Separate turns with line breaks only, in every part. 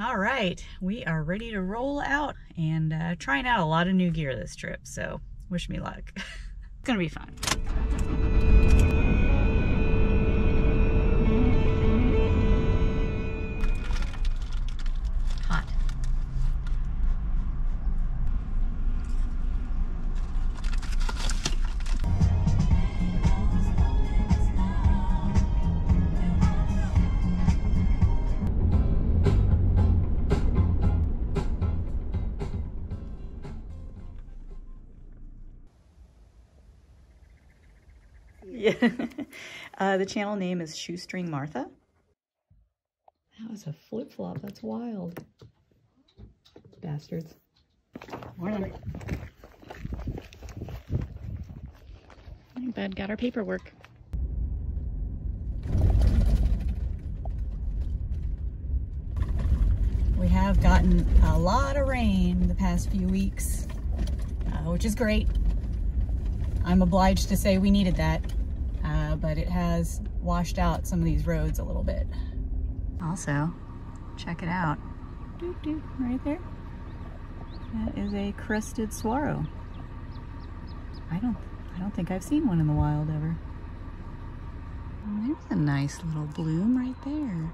All right, we are ready to roll out and uh, trying out a lot of new gear this trip, so wish me luck. it's gonna be fun. Uh, the channel name is Shoestring Martha. That was a flip flop. That's wild. Bastards. Morning. Bud got our paperwork. We have gotten a lot of rain the past few weeks, uh, which is great. I'm obliged to say we needed that, but it has washed out some of these roads a little bit. Also, check it out. Doot doot, right there. That is a crested swallow. I don't, I don't think I've seen one in the wild ever. Oh, there's a nice little bloom right there.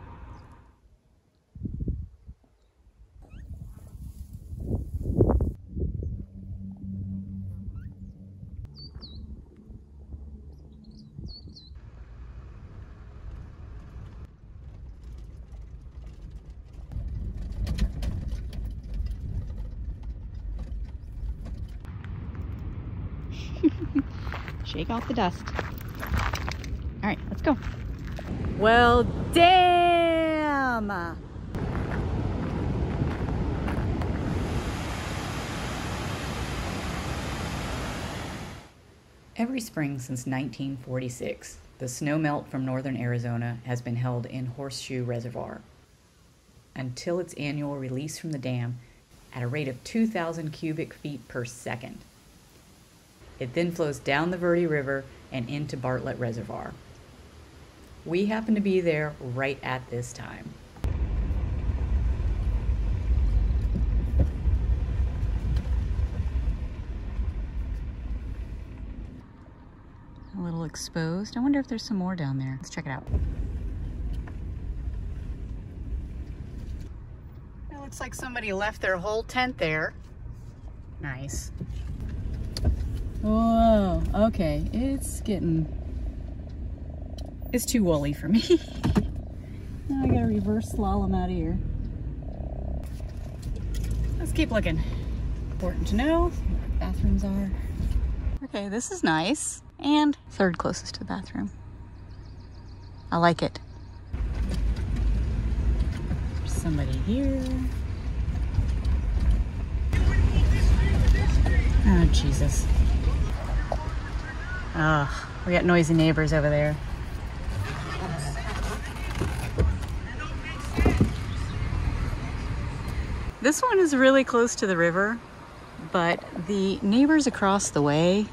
Shake off the dust. All right, let's go. Well, damn! Every spring since 1946, the snowmelt from northern Arizona has been held in Horseshoe Reservoir until its annual release from the dam at a rate of 2,000 cubic feet per second. It then flows down the Verde River and into Bartlett Reservoir. We happen to be there right at this time. A little exposed. I wonder if there's some more down there. Let's check it out. It looks like somebody left their whole tent there. Nice. Whoa, okay, it's getting, it's too woolly for me. now I gotta reverse slalom out of here. Let's keep looking. Important to know where bathrooms are. Okay, this is nice. And third closest to the bathroom. I like it. There's somebody here. Oh, Jesus. Ugh, we got noisy neighbors over there. This one is really close to the river, but the neighbors across the way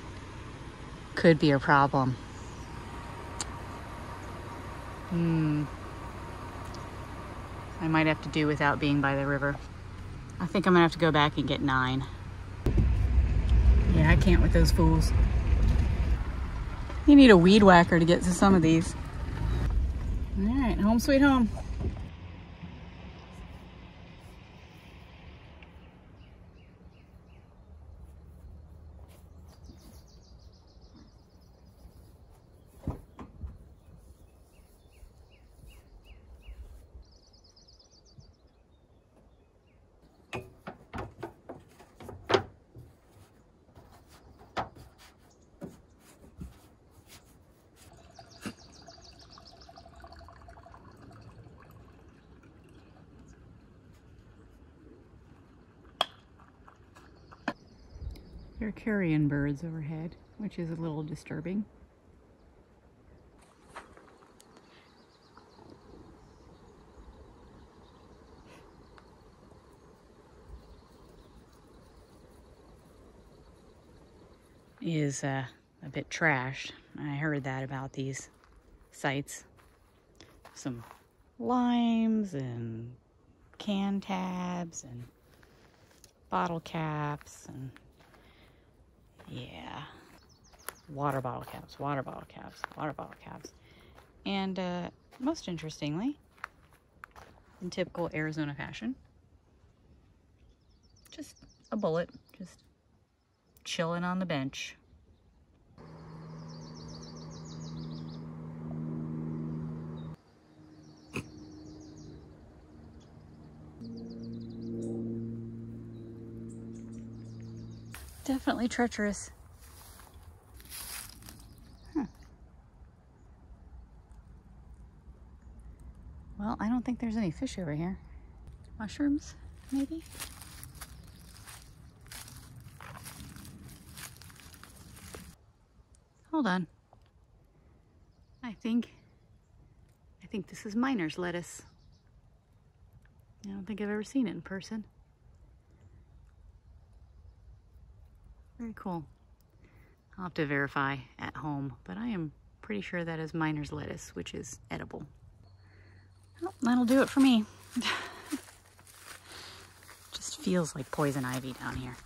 could be a problem. Hmm. I might have to do without being by the river. I think I'm gonna have to go back and get nine. Yeah, I can't with those fools. You need a weed whacker to get to some of these. All right, home sweet home. There are carrion birds overhead, which is a little disturbing. Is uh, a bit trashed. I heard that about these sites. Some limes and can tabs and bottle caps and yeah, water bottle caps, water bottle caps, water bottle caps. And uh, most interestingly, in typical Arizona fashion, just a bullet, just chilling on the bench. Definitely treacherous. Huh. Well, I don't think there's any fish over here. Mushrooms, maybe? Hold on. I think, I think this is miner's lettuce. I don't think I've ever seen it in person. Very cool. I'll have to verify at home, but I am pretty sure that is miner's lettuce, which is edible. Well, that'll do it for me. Just feels like poison ivy down here.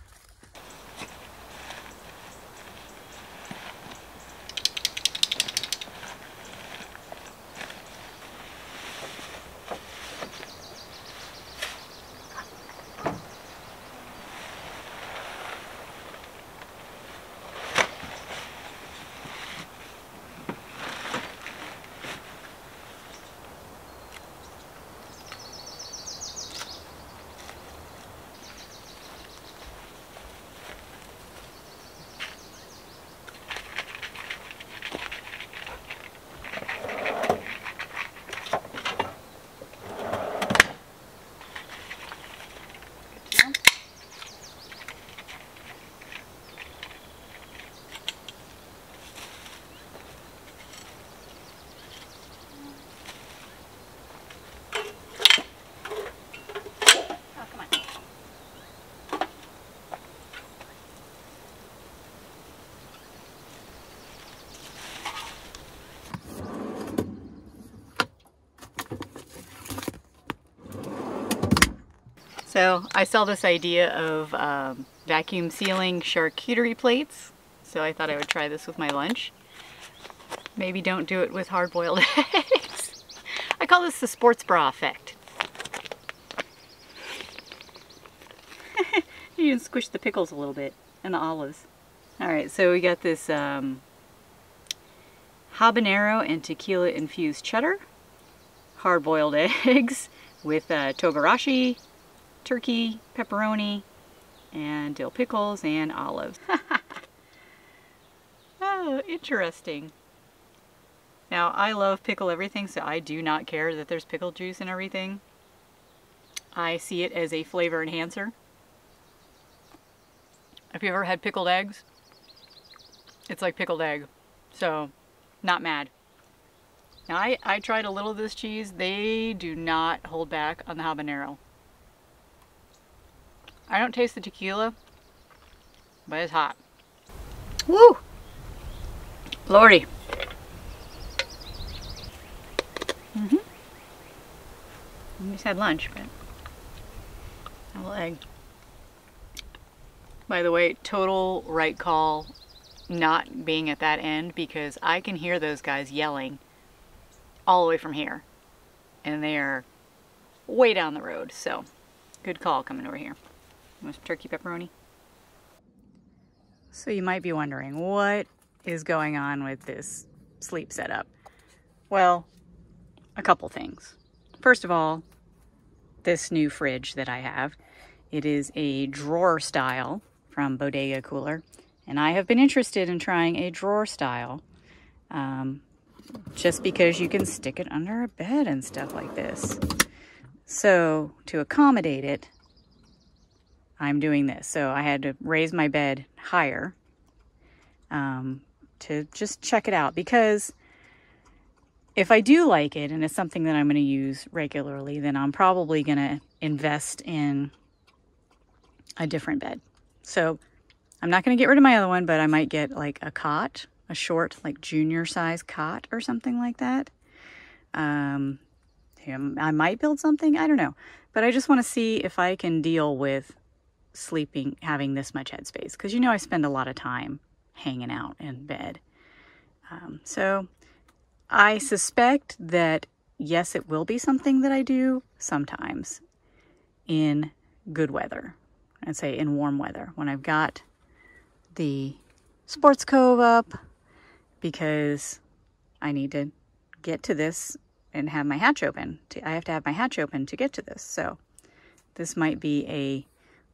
So I saw this idea of um, vacuum sealing charcuterie plates. So I thought I would try this with my lunch. Maybe don't do it with hard-boiled eggs. I call this the sports bra effect. you can squish the pickles a little bit and the olives. All right, so we got this um, habanero and tequila infused cheddar, hard-boiled eggs with uh, togarashi, turkey, pepperoni, and dill pickles and olives. oh, interesting. Now, I love pickle everything, so I do not care that there's pickle juice and everything. I see it as a flavor enhancer. Have you ever had pickled eggs? It's like pickled egg. So, not mad. Now, I, I tried a little of this cheese. They do not hold back on the habanero. I don't taste the tequila, but it's hot. Woo! Lordy. Mm-hmm. We just had lunch, but a little egg. By the way, total right call not being at that end because I can hear those guys yelling all the way from here. And they are way down the road, so good call coming over here turkey pepperoni. So you might be wondering, what is going on with this sleep setup? Well, a couple things. First of all, this new fridge that I have, it is a drawer style from Bodega Cooler. And I have been interested in trying a drawer style um, just because you can stick it under a bed and stuff like this. So to accommodate it, I'm doing this. So I had to raise my bed higher um, to just check it out because if I do like it and it's something that I'm going to use regularly, then I'm probably going to invest in a different bed. So I'm not going to get rid of my other one, but I might get like a cot, a short, like junior size cot or something like that. Um, I might build something. I don't know. But I just want to see if I can deal with sleeping, having this much headspace. Because you know I spend a lot of time hanging out in bed. Um, so I suspect that, yes, it will be something that I do sometimes in good weather. I'd say in warm weather when I've got the sports cove up because I need to get to this and have my hatch open. I have to have my hatch open to get to this. So this might be a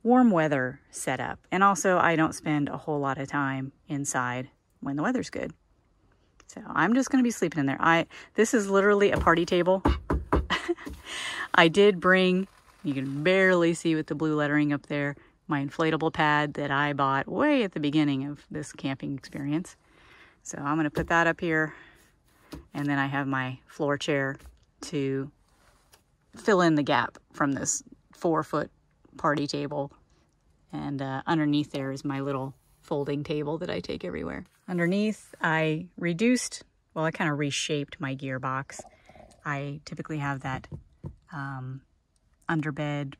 warm weather setup. And also I don't spend a whole lot of time inside when the weather's good. So I'm just going to be sleeping in there. I This is literally a party table. I did bring, you can barely see with the blue lettering up there, my inflatable pad that I bought way at the beginning of this camping experience. So I'm going to put that up here and then I have my floor chair to fill in the gap from this four foot party table. And uh, underneath there is my little folding table that I take everywhere. Underneath, I reduced, well, I kind of reshaped my gearbox. I typically have that um, underbed,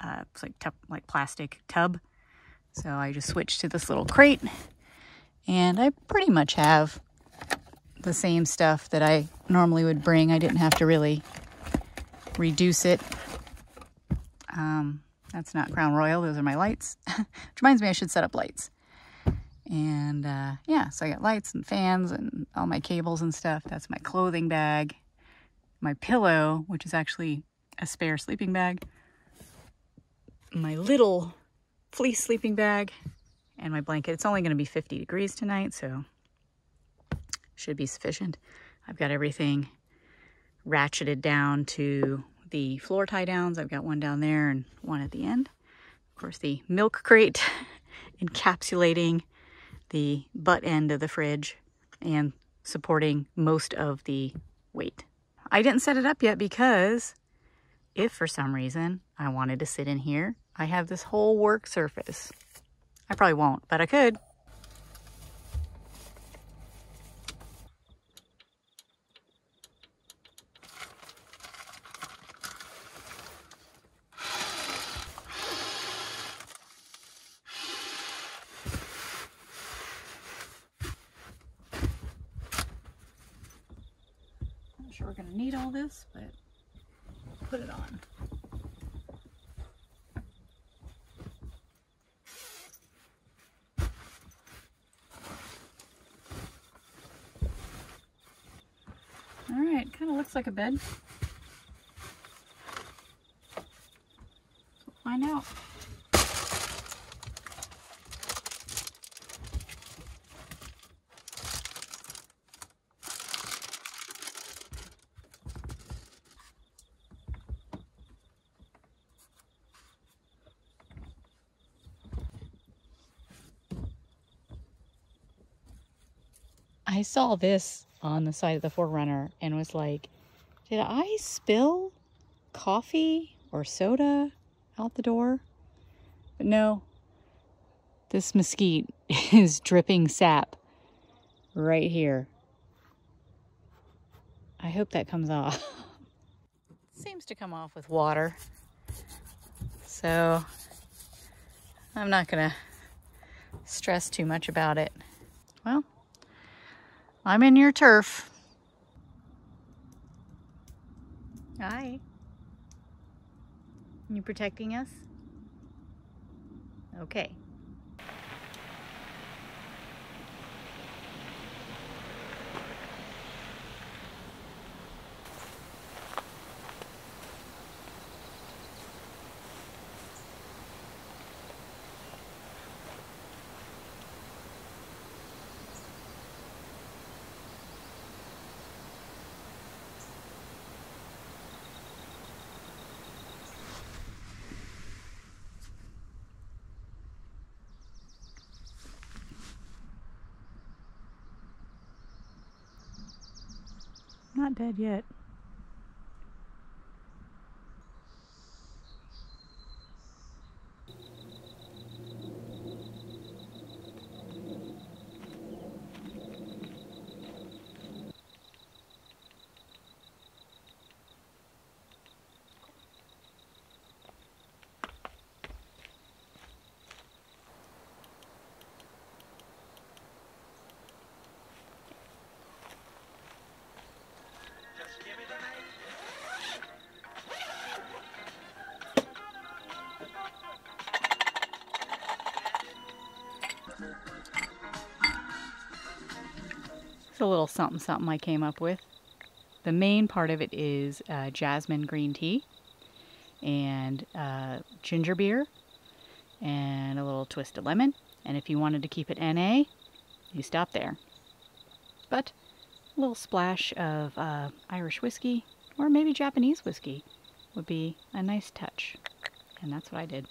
uh, it's like, like plastic tub. So I just switched to this little crate and I pretty much have the same stuff that I normally would bring. I didn't have to really reduce it. Um, that's not Crown Royal. Those are my lights. Which reminds me I should set up lights. And uh, yeah, so I got lights and fans and all my cables and stuff. That's my clothing bag. My pillow, which is actually a spare sleeping bag. My little fleece sleeping bag and my blanket. It's only going to be 50 degrees tonight, so should be sufficient. I've got everything ratcheted down to the floor tie downs. I've got one down there and one at the end. Of course, the milk crate encapsulating the butt end of the fridge and supporting most of the weight. I didn't set it up yet because if for some reason I wanted to sit in here, I have this whole work surface. I probably won't, but I could. sure we're going to need all this, but put it on. All right, kind of looks like a bed. Find out. I saw this on the side of the 4Runner and was like, did I spill coffee or soda out the door? But no, this mesquite is dripping sap right here. I hope that comes off. Seems to come off with water. So I'm not gonna stress too much about it. Well, I'm in your turf. Hi. You protecting us? Okay. Dead yet. A little something something I came up with. The main part of it is uh, jasmine green tea and uh, ginger beer and a little twist of lemon. And if you wanted to keep it NA, you stop there. But a little splash of uh, Irish whiskey or maybe Japanese whiskey would be a nice touch. And that's what I did.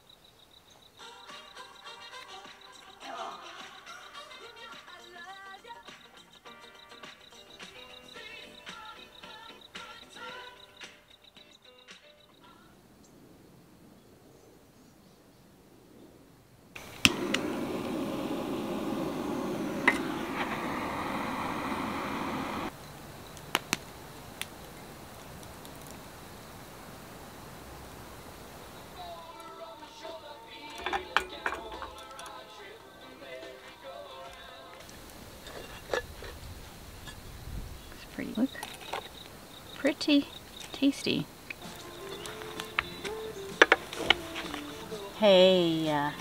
Pretty tasty. Hey, uh,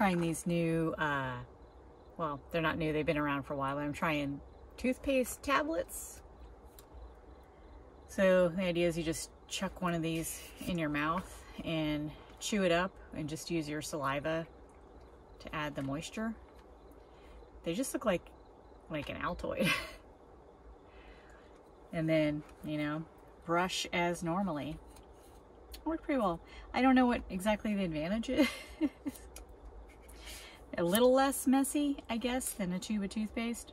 trying these new, uh, well, they're not new, they've been around for a while. I'm trying toothpaste tablets. So the idea is you just chuck one of these in your mouth and chew it up and just use your saliva to add the moisture. They just look like like an Altoid. and then, you know, brush as normally. Worked pretty well. I don't know what exactly the advantage is a little less messy, I guess, than a tube of toothpaste.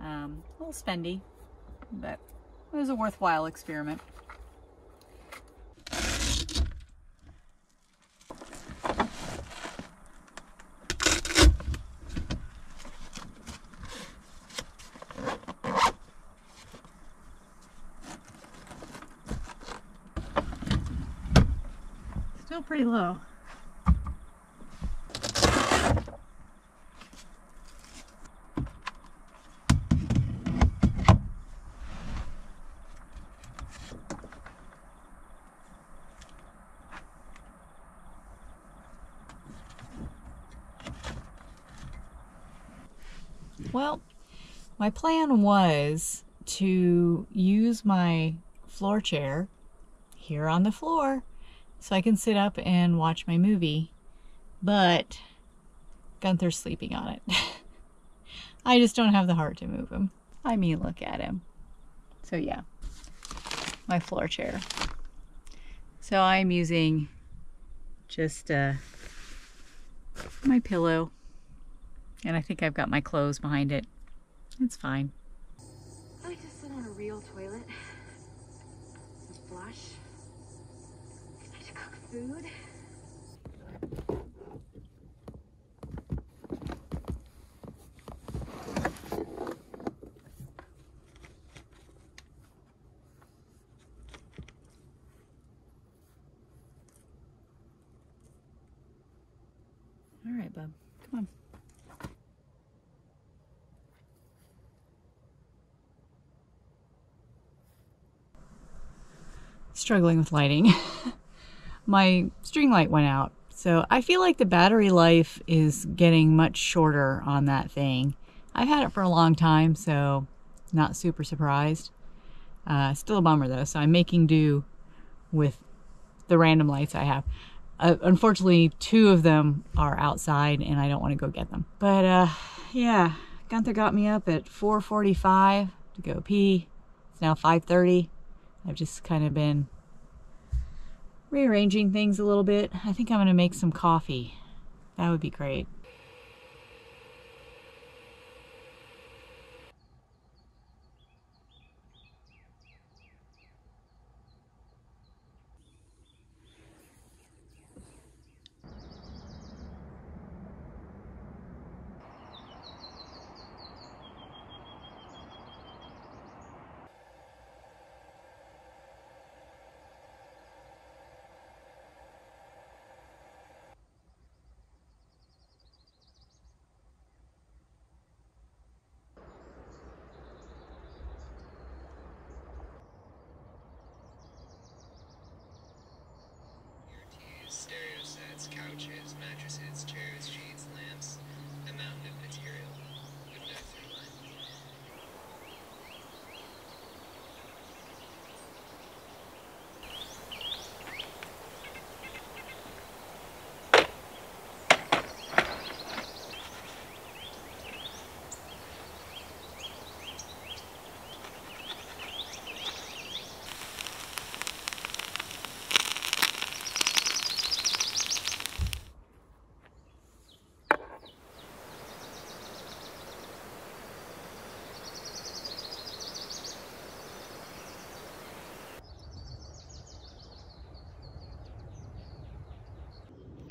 Um, a little spendy, but it was a worthwhile experiment. Still pretty low. Well, my plan was to use my floor chair here on the floor so I can sit up and watch my movie, but Gunther's sleeping on it. I just don't have the heart to move him. I mean, look at him. So yeah, my floor chair. So I'm using just uh, my pillow And I think I've got my clothes behind it. It's fine.
I like to sit on a real toilet and flush. I like to cook food.
All right, bub. Come on. Struggling with lighting. My string light went out. So I feel like the battery life is getting much shorter on that thing. I've had it for a long time, so not super surprised. Uh, still a bummer though, so I'm making do with the random lights I have. Uh, unfortunately, two of them are outside and I don't want to go get them. But uh, yeah, Gunther got me up at 4.45 to go pee. It's now 5.30. I've just kind of been rearranging things a little bit. I think I'm going to make some coffee. That would be great.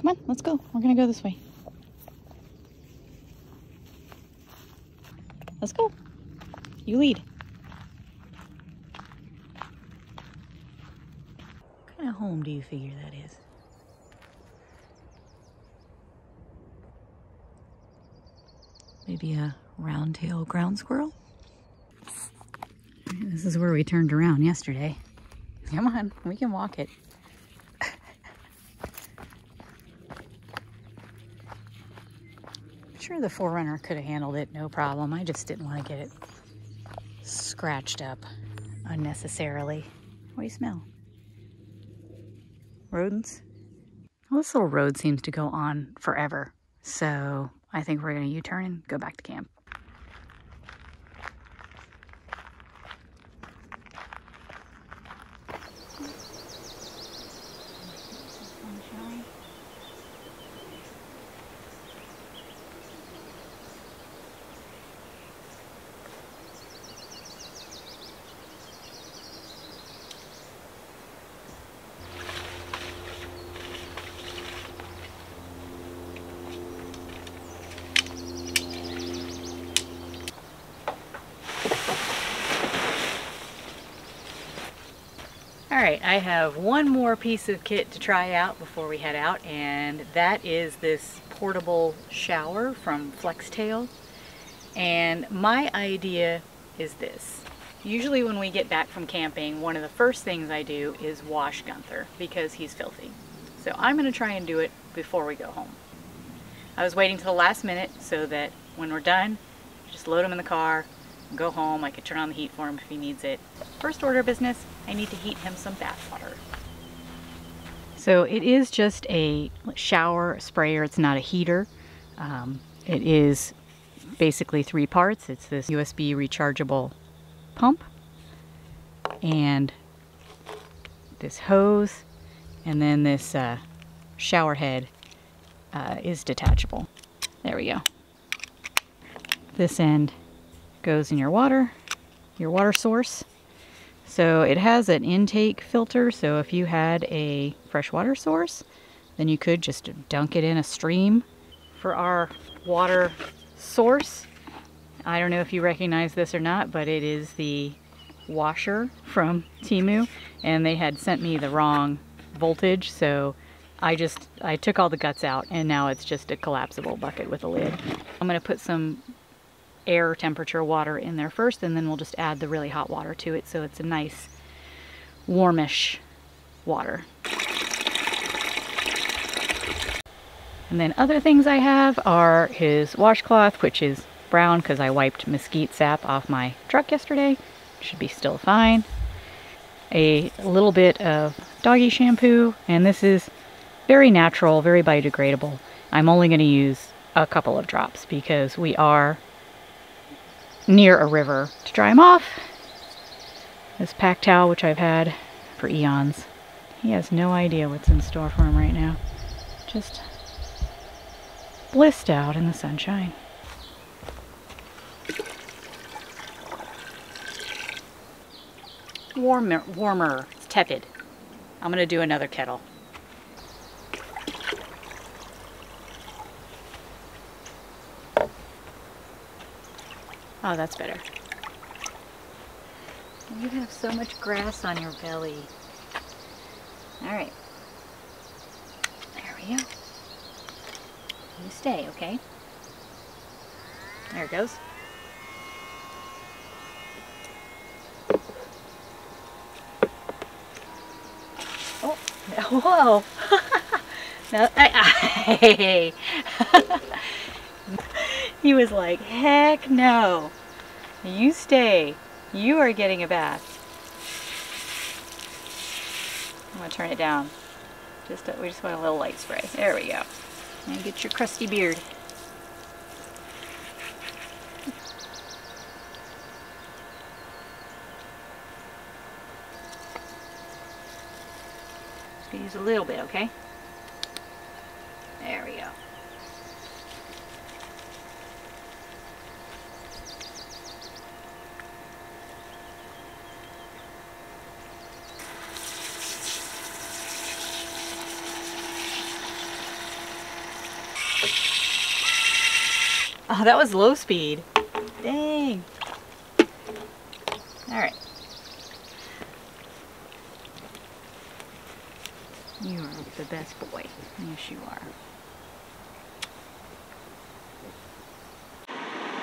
Come on, let's go. We're going to go this way. Let's go. You lead. What kind of home do you figure that is? Maybe a round-tail ground squirrel? This is where we turned around yesterday. Come on, we can walk it. Sure the 4Runner could have handled it no problem. I just didn't want to get it scratched up unnecessarily. What do you smell? Rodents? Well, this little road seems to go on forever. So I think we're going to U-turn and go back to camp. All right, I have one more piece of kit to try out before we head out, and that is this portable shower from Flextail. And my idea is this. Usually when we get back from camping, one of the first things I do is wash Gunther because he's filthy. So I'm gonna try and do it before we go home. I was waiting to the last minute so that when we're done, just load him in the car, go home. I could turn on the heat for him if he needs it. First order business, I need to heat him some bath water. So it is just a shower sprayer. It's not a heater. Um, it is basically three parts. It's this USB rechargeable pump and this hose and then this uh, shower head uh, is detachable. There we go. This end goes in your water, your water source. So it has an intake filter, so if you had a freshwater source, then you could just dunk it in a stream. For our water source, I don't know if you recognize this or not, but it is the washer from Temu, and they had sent me the wrong voltage, so I just, I took all the guts out, and now it's just a collapsible bucket with a lid. I'm gonna put some air temperature water in there first and then we'll just add the really hot water to it so it's a nice warmish water. And then other things I have are his washcloth, which is brown because I wiped mesquite sap off my truck yesterday. Should be still fine. A little bit of doggy shampoo, and this is very natural, very biodegradable. I'm only going to use a couple of drops because we are near a river to dry him off. This pack towel, which I've had for eons. He has no idea what's in store for him right now. Just blissed out in the sunshine. Warmer, warmer, it's tepid. I'm gonna do another kettle. Oh, that's better. You have so much grass on your belly. All right. There we go. You stay, okay? There it goes. Oh, whoa. no, I, I, he was like, heck no. You stay. You are getting a bath. I'm gonna turn it down. Just we just want a little light spray. There we go. And get your crusty beard. Use a little bit, okay? There we go. Oh, that was low speed. Dang. All right. You are the best boy. Yes, you are.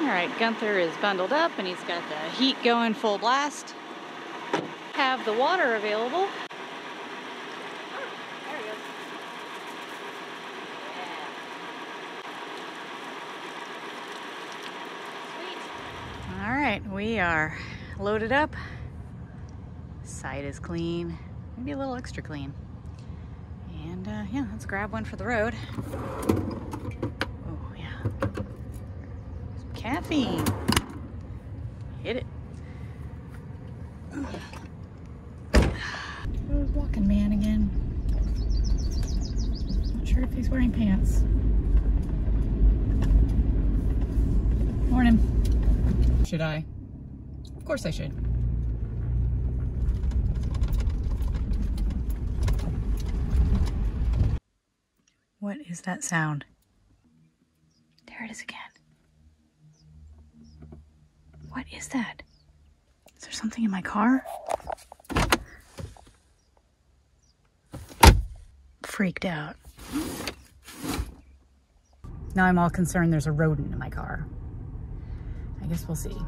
All right, Gunther is bundled up and he's got the heat going full blast. Have the water available. There he goes. All right, we are loaded up. Side is clean, maybe a little extra clean. And uh, yeah, let's grab one for the road. Oh yeah, some caffeine. Hit it. There's walking man again. Not sure if he's wearing pants. Morning. Should I? Of course I should. What is that sound? There it is again. What is that? Is there something in my car? Freaked out. Now I'm all concerned there's a rodent in my car. I guess we'll see.